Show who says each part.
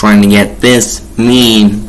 Speaker 1: trying to get this mean.